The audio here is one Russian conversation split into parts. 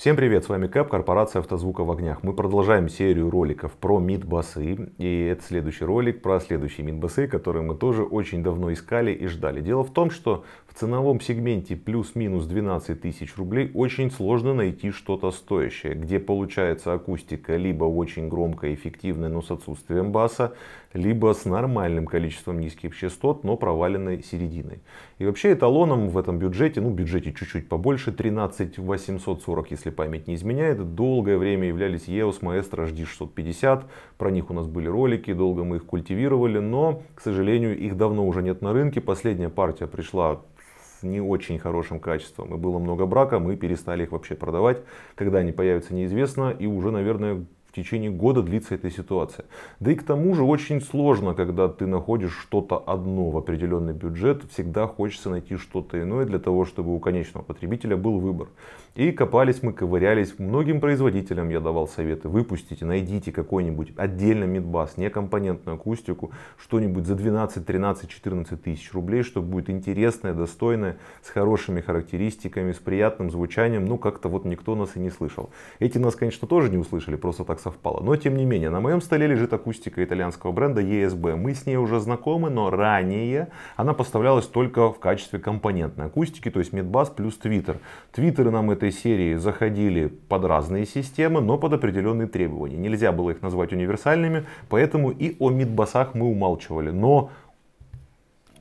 Всем привет, с вами Кэп, корпорация автозвука в огнях. Мы продолжаем серию роликов про мид-басы. И это следующий ролик про следующие мид-басы, которые мы тоже очень давно искали и ждали. Дело в том, что в ценовом сегменте плюс-минус 12 тысяч рублей очень сложно найти что-то стоящее, где получается акустика либо очень громкая, эффективная, но с отсутствием баса, либо с нормальным количеством низких частот, но проваленной серединой. И вообще эталоном в этом бюджете, ну бюджете чуть-чуть побольше, 13 840, если память не изменяет, долгое время являлись EOS Maestro HD650. Про них у нас были ролики, долго мы их культивировали, но, к сожалению, их давно уже нет на рынке. Последняя партия пришла не очень хорошим качеством и было много брака, мы перестали их вообще продавать. Когда они появятся, неизвестно. И уже, наверное, в течение года длится эта ситуация. Да и к тому же очень сложно, когда ты находишь что-то одно в определенный бюджет, всегда хочется найти что-то иное для того, чтобы у конечного потребителя был выбор. И копались мы, ковырялись. Многим производителям я давал советы. Выпустите, найдите какой-нибудь отдельно мидбас, не компонентную акустику, что-нибудь за 12, 13, 14 тысяч рублей, что будет интересное, достойное, с хорошими характеристиками, с приятным звучанием. Ну, как-то вот никто нас и не слышал. Эти нас, конечно, тоже не услышали, просто так совпало. Но, тем не менее, на моем столе лежит акустика итальянского бренда ESB. Мы с ней уже знакомы, но ранее она поставлялась только в качестве компонентной акустики, то есть мидбас плюс твиттер. Твиттеры нам этой серии заходили под разные системы, но под определенные требования. Нельзя было их назвать универсальными, поэтому и о мидбасах мы умалчивали. Но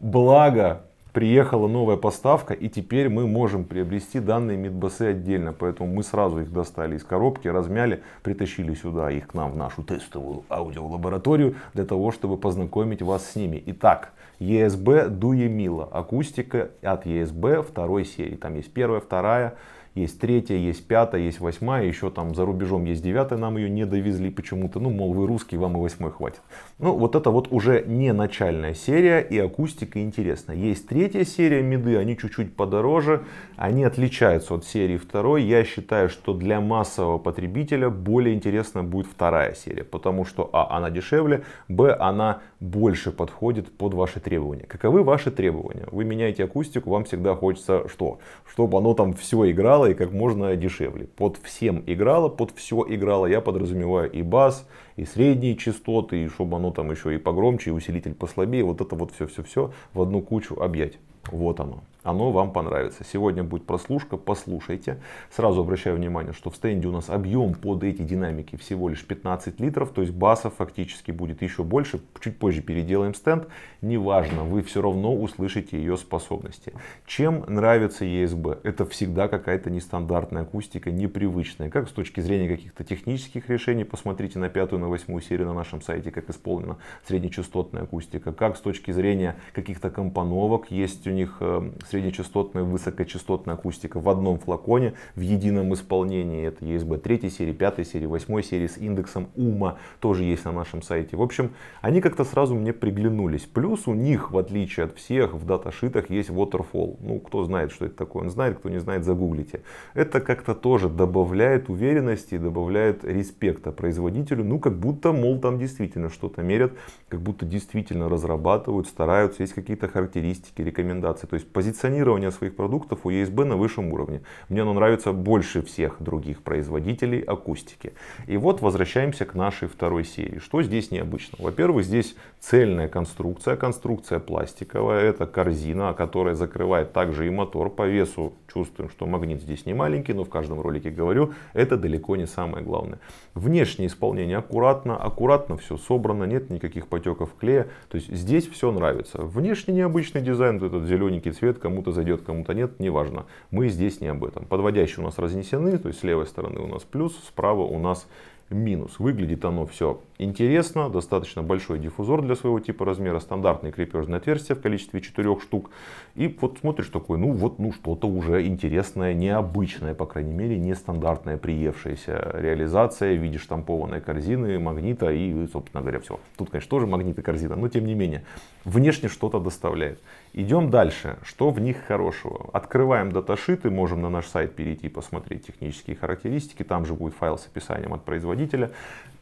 благо приехала новая поставка, и теперь мы можем приобрести данные мидбасы отдельно. Поэтому мы сразу их достали из коробки, размяли, притащили сюда их к нам в нашу тестовую аудиолабораторию, для того, чтобы познакомить вас с ними. Итак, ESB Mila, акустика от ESB второй серии. Там есть первая, вторая, есть третья, есть пятая, есть восьмая, еще там за рубежом есть девятая, нам ее не довезли почему-то. Ну, мол, вы русский, вам и восьмой хватит. Ну, вот это вот уже не начальная серия и акустика интересна. Есть третья серия меды, они чуть-чуть подороже, они отличаются от серии второй. Я считаю, что для массового потребителя более интересна будет вторая серия, потому что а, она дешевле, б, она больше подходит под ваши требования. Каковы ваши требования? Вы меняете акустику, вам всегда хочется что? Чтобы оно там все играло и как можно дешевле. Под всем играло, под все играло, я подразумеваю и бас, и средние частоты, и чтобы оно там еще и погромче, и усилитель послабее. Вот это вот все-все-все в одну кучу объять. Вот оно оно вам понравится. Сегодня будет прослушка, послушайте. Сразу обращаю внимание, что в стенде у нас объем под эти динамики всего лишь 15 литров, то есть басов фактически будет еще больше. Чуть позже переделаем стенд. Неважно, вы все равно услышите ее способности. Чем нравится ESB? Это всегда какая-то нестандартная акустика, непривычная. Как с точки зрения каких-то технических решений, посмотрите на пятую, на восьмую серию на нашем сайте, как исполнена среднечастотная акустика. Как с точки зрения каких-то компоновок, есть у них э, среднечастотная, высокочастотная акустика в одном флаконе в едином исполнении. Это ESB 3 серии, 5 серии, 8 серии с индексом УМА тоже есть на нашем сайте. В общем, они как-то сразу мне приглянулись. Плюс у них, в отличие от всех, в даташитах есть waterfall. Ну, кто знает, что это такое, он знает, кто не знает, загуглите. Это как-то тоже добавляет уверенности, добавляет респекта производителю. Ну, как будто, мол, там действительно что-то мерят, как будто действительно разрабатывают, стараются, есть какие-то характеристики, рекомендации. То есть позиция позиционирование своих продуктов у ESB на высшем уровне. Мне оно нравится больше всех других производителей акустики. И вот возвращаемся к нашей второй серии. Что здесь необычно? Во-первых, здесь цельная конструкция, конструкция пластиковая. Это корзина, которая закрывает также и мотор. По весу чувствуем, что магнит здесь не маленький, но в каждом ролике говорю, это далеко не самое главное. Внешнее исполнение аккуратно, аккуратно все собрано, нет никаких потеков клея. То есть здесь все нравится. Внешне необычный дизайн, этот зелененький цвет, кому-то зайдет, кому-то нет, неважно. Мы здесь не об этом. Подводящие у нас разнесены, то есть с левой стороны у нас плюс, справа у нас минус. Выглядит оно все интересно, достаточно большой диффузор для своего типа размера, стандартные крепежные отверстия в количестве 4 штук. И вот смотришь такой, ну вот ну что-то уже интересное, необычное, по крайней мере, нестандартная приевшаяся реализация в виде штампованной корзины, магнита и, собственно говоря, все. Тут, конечно, тоже магнит и корзина, но тем не менее, внешне что-то доставляет. Идем дальше. Что в них хорошего? Открываем даташиты, можем на наш сайт перейти, посмотреть технические характеристики. Там же будет файл с описанием от производителя.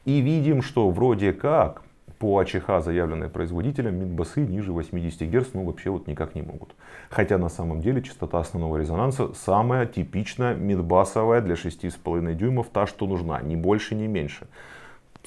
И видим, что вроде как по АЧХ, заявленной производителем, мидбасы ниже 80 Гц ну вообще вот никак не могут. Хотя на самом деле частота основного резонанса самая типичная мидбасовая для 6,5 дюймов, та, что нужна, ни больше, ни меньше.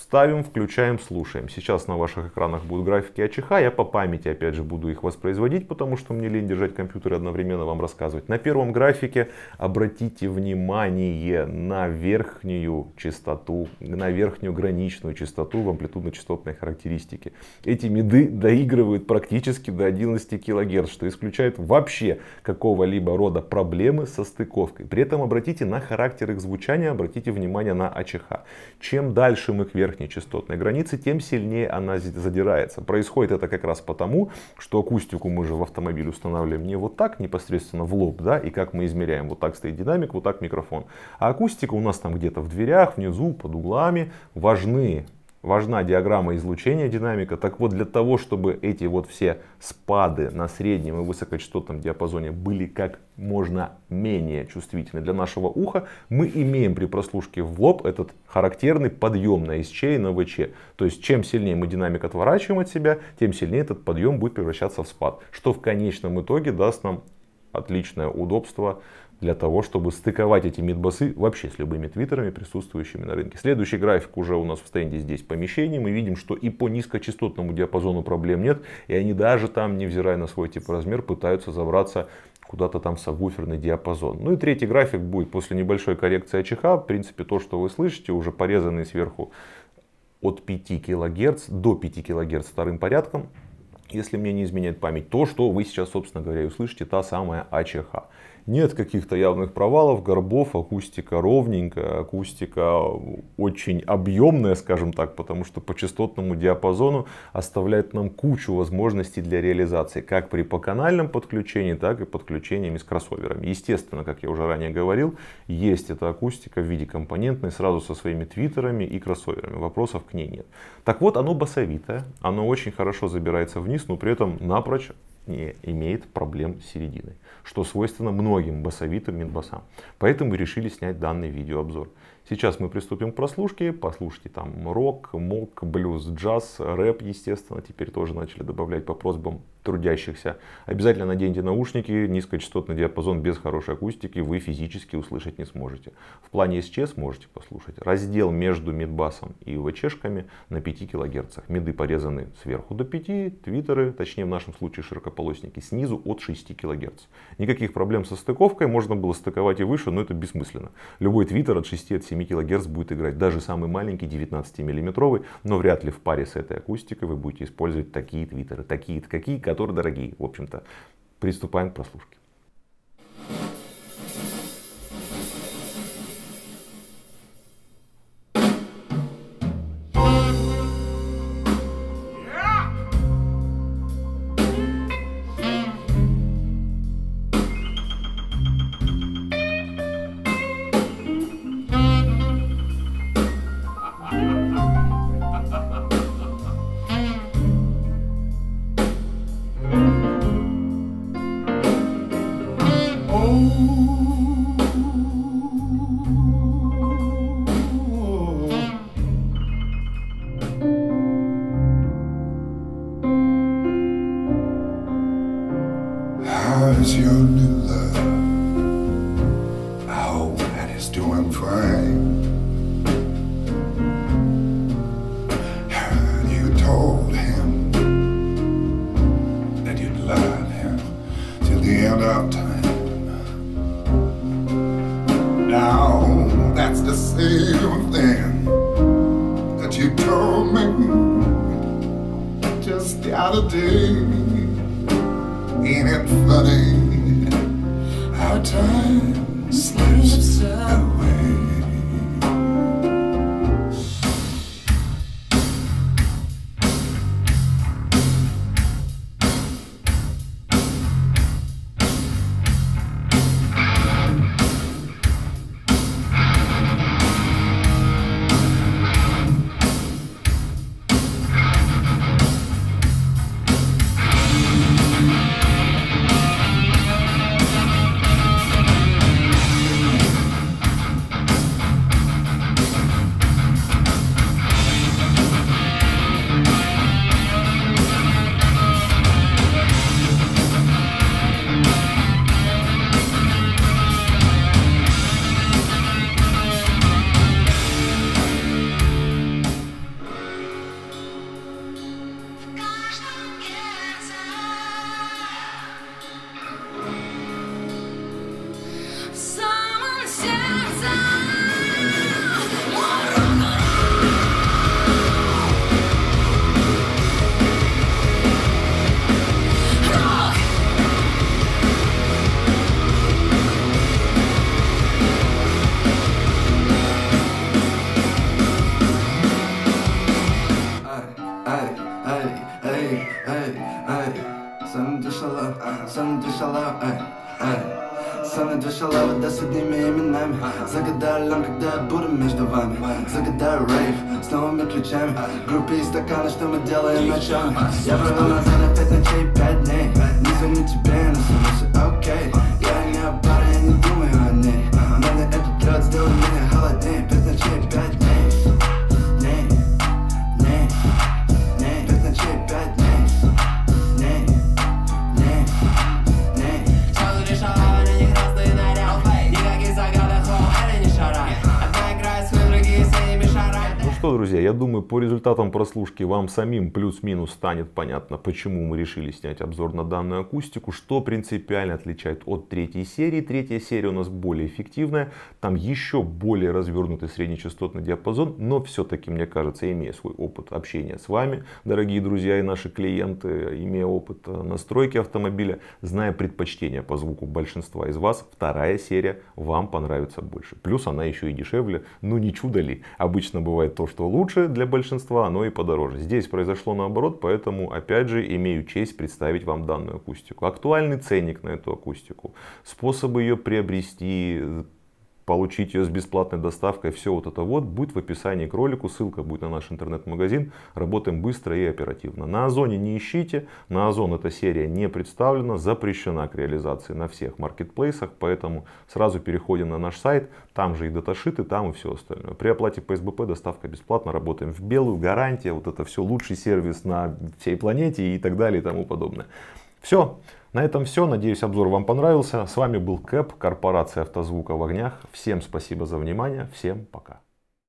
Ставим, включаем, слушаем. Сейчас на ваших экранах будут графики АЧХ. Я по памяти опять же буду их воспроизводить, потому что мне лень держать компьютер и одновременно вам рассказывать. На первом графике обратите внимание на верхнюю частоту, на верхнюю граничную частоту в амплитудно-частотной характеристике. Эти меды доигрывают практически до 11 кГц, что исключает вообще какого-либо рода проблемы со стыковкой. При этом обратите на характер их звучания, обратите внимание на АЧХ. Чем дальше мы кверху верхней частотной границы, тем сильнее она задирается. Происходит это как раз потому, что акустику мы же в автомобиль устанавливаем не вот так непосредственно в лоб, да, и как мы измеряем, вот так стоит динамик, вот так микрофон. А акустика у нас там где-то в дверях, внизу, под углами важны важна диаграмма излучения динамика. Так вот, для того, чтобы эти вот все спады на среднем и высокочастотном диапазоне были как можно менее чувствительны для нашего уха, мы имеем при прослушке в лоб этот характерный подъем на СЧ и на ВЧ. То есть, чем сильнее мы динамик отворачиваем от себя, тем сильнее этот подъем будет превращаться в спад. Что в конечном итоге даст нам отличное удобство для того, чтобы стыковать эти мидбасы вообще с любыми твиттерами, присутствующими на рынке. Следующий график уже у нас в стенде здесь помещение. Мы видим, что и по низкочастотному диапазону проблем нет. И они даже там, невзирая на свой тип размер, пытаются забраться куда-то там сабвуферный диапазон. Ну и третий график будет после небольшой коррекции АЧХ. В принципе, то, что вы слышите, уже порезанный сверху от 5 кГц до 5 кГц вторым порядком. Если мне не изменяет память, то, что вы сейчас, собственно говоря, услышите, та самая АЧХ. Нет каких-то явных провалов, горбов, акустика ровненькая, акустика очень объемная, скажем так, потому что по частотному диапазону оставляет нам кучу возможностей для реализации, как при поканальном подключении, так и подключениями с кроссоверами. Естественно, как я уже ранее говорил, есть эта акустика в виде компонентной, сразу со своими твиттерами и кроссоверами. Вопросов к ней нет. Так вот, оно басовитое, оно очень хорошо забирается вниз, но при этом напрочь не имеет проблем с серединой, что свойственно многим басовитым минбасам. Поэтому решили снять данный видеообзор. Сейчас мы приступим к прослушке. Послушайте там рок, мок, блюз, джаз, рэп, естественно. Теперь тоже начали добавлять по просьбам трудящихся. Обязательно наденьте наушники, низкочастотный диапазон без хорошей акустики вы физически услышать не сможете. В плане СЧ сможете послушать. Раздел между мидбасом и ВЧшками на 5 кГц. Миды порезаны сверху до 5, твиттеры, точнее в нашем случае широкополосники, снизу от 6 кГц. Никаких проблем со стыковкой, можно было стыковать и выше, но это бессмысленно. Любой твиттер от 6-7 кГц будет играть, даже самый маленький 19 миллиметровый, но вряд ли в паре с этой акустикой вы будете использовать такие твиттеры, такие-то, какие которые дорогие. В общем-то, приступаем к прослушке. How's your new love? I hope that doing fine. Heard you told him that you'd love him till the end of time. Now that's the same thing that you told me just the other day. Ain't it funny how time slips away? Самым дышала, эй, эй Самый дышала вода с одними именами. Загадаю нам, когда буду между вами. Загадаю рейв с новыми ключами. Группе и стаканы, что мы делаем ночами. Я провел назад на пять ночей, пять дней. Не звоню тебе, но все окей я думаю, по результатам прослушки вам самим плюс-минус станет понятно, почему мы решили снять обзор на данную акустику, что принципиально отличает от третьей серии. Третья серия у нас более эффективная, там еще более развернутый среднечастотный диапазон, но все-таки, мне кажется, имея свой опыт общения с вами, дорогие друзья и наши клиенты, имея опыт настройки автомобиля, зная предпочтения по звуку большинства из вас, вторая серия вам понравится больше. Плюс она еще и дешевле, ну не чудо ли. Обычно бывает то, что лучше для большинства, оно и подороже. Здесь произошло наоборот, поэтому опять же имею честь представить вам данную акустику. Актуальный ценник на эту акустику, способы ее приобрести, получить ее с бесплатной доставкой, все вот это вот будет в описании к ролику, ссылка будет на наш интернет-магазин. Работаем быстро и оперативно. На Озоне не ищите, на Озон эта серия не представлена, запрещена к реализации на всех маркетплейсах, поэтому сразу переходим на наш сайт, там же и даташиты, там и все остальное. При оплате по СБП доставка бесплатно, работаем в белую, гарантия, вот это все лучший сервис на всей планете и так далее и тому подобное. Все. На этом все. Надеюсь, обзор вам понравился. С вами был Кэп, корпорация автозвука в огнях. Всем спасибо за внимание. Всем пока.